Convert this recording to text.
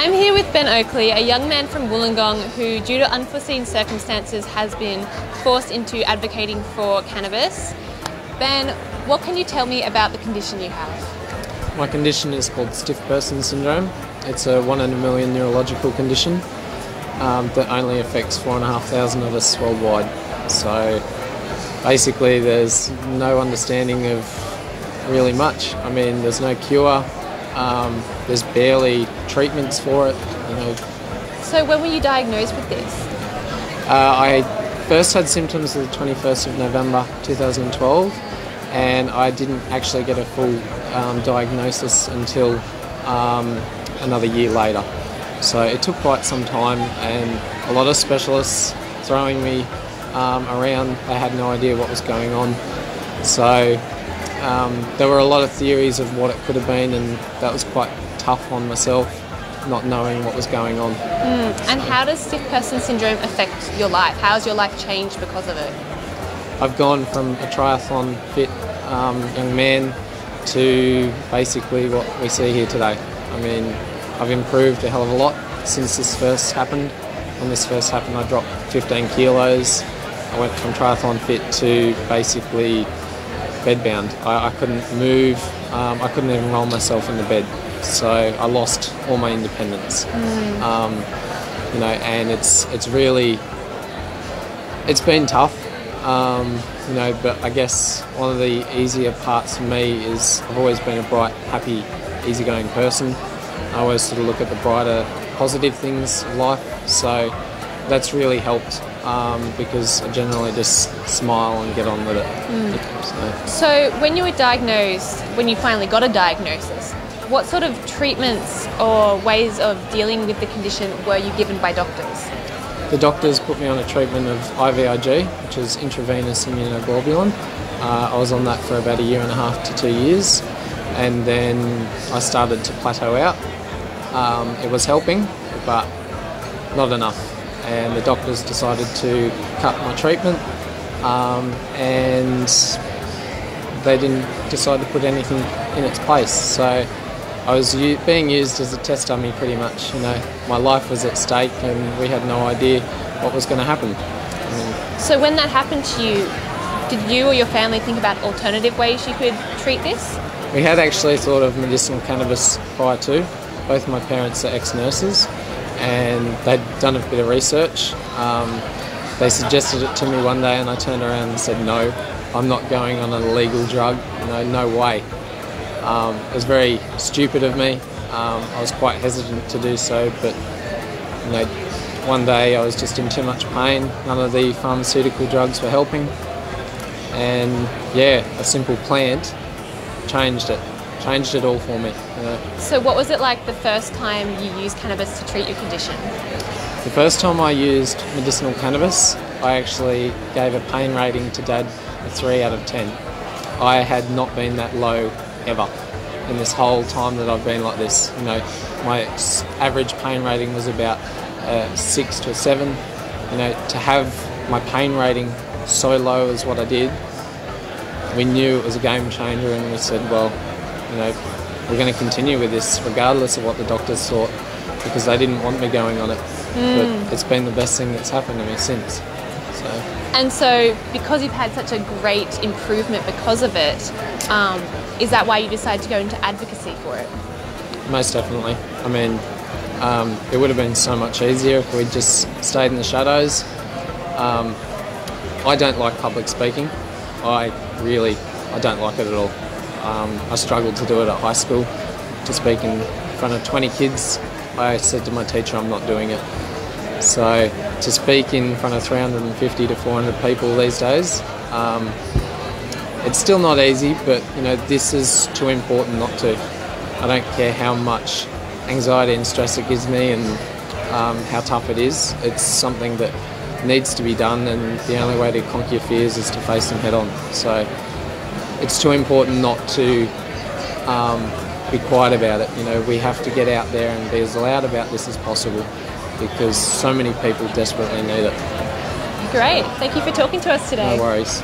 I'm here with Ben Oakley, a young man from Wollongong who, due to unforeseen circumstances, has been forced into advocating for cannabis. Ben, what can you tell me about the condition you have? My condition is called stiff person syndrome. It's a one in a million neurological condition um, that only affects four and a half thousand of us worldwide. So basically, there's no understanding of really much. I mean, there's no cure. Um, there's barely treatments for it. You know. So, when were you diagnosed with this? Uh, I first had symptoms the 21st of November 2012, and I didn't actually get a full um, diagnosis until um, another year later. So it took quite some time, and a lot of specialists throwing me um, around. They had no idea what was going on. So um, there were a lot of theories of what it could have been, and that was quite tough on myself, not knowing what was going on. Mm. And how does stiff person syndrome affect your life? How has your life changed because of it? I've gone from a triathlon fit um, young man to basically what we see here today. I mean, I've improved a hell of a lot since this first happened. When this first happened, I dropped 15 kilos. I went from triathlon fit to basically bedbound. I, I couldn't move. Um, I couldn't even roll myself in the bed. So I lost all my independence. Mm. Um, you know, and it's it's really it's been tough. Um, you know, but I guess one of the easier parts for me is I've always been a bright, happy, easygoing person. I always sort of look at the brighter, positive things of life. So that's really helped um, because I generally just smile and get on with it. Mm. So. so, when you were diagnosed, when you finally got a diagnosis, what sort of treatments or ways of dealing with the condition were you given by doctors? The doctors put me on a treatment of IVIG, which is intravenous immunoglobulin. Uh, I was on that for about a year and a half to two years, and then I started to plateau out. Um, it was helping, but not enough and the doctors decided to cut my treatment um, and they didn't decide to put anything in its place. So I was u- being used as a test dummy pretty much. You know, my life was at stake and we had no idea what was going to happen. So when that happened to you, did you or your family think about alternative ways you could treat this? We had actually thought of medicinal cannabis prior to. Both my parents are ex-nurses and they'd done a bit of research. Um, they suggested it to me one day, and I turned around and said, "No, I'm not going on an illegal drug. Know, no way." Um, it was very stupid of me. Um, I was quite hesitant to do so, but you know, one day I was just in too much pain. None of the pharmaceutical drugs were helping, and yeah, a simple plant changed it changed it all for me. So, what was it like the first time you used cannabis to treat your condition? The first time I used medicinal cannabis, I actually gave a pain rating to Dad a 3 out of 10. I had not been that low ever in this whole time that I've been like this. You know, my average pain rating was about uh, 6 to 7. You know, to have my pain rating so low as what I did, we knew it was a game changer and we said, well, you know, we're going to continue with this regardless of what the doctors thought because they didn't want me going on it. Mm. But it's been the best thing that's happened to me since. So. And so, because you've had such a great improvement because of it, um, is that why you decided to go into advocacy for it? Most definitely. I mean, um, it would have been so much easier if we'd just stayed in the shadows. Um, I don't like public speaking. I really, I don't like it at all. Um, I struggled to do it at high school, to speak in front of 20 kids. I said to my teacher, I'm not doing it. So to speak in front of 350 to 400 people these days, um, it's still not easy, but you know this is too important not to. I don't care how much anxiety and stress it gives me and um, how tough it is. It's something that needs to be done, and the only way to conquer your fears is to face them head on. So it's too important not to um, be quiet about it. You know, we have to get out there and be as loud about this as possible because so many people desperately need it. Great. Thank you for talking to us today. No worries.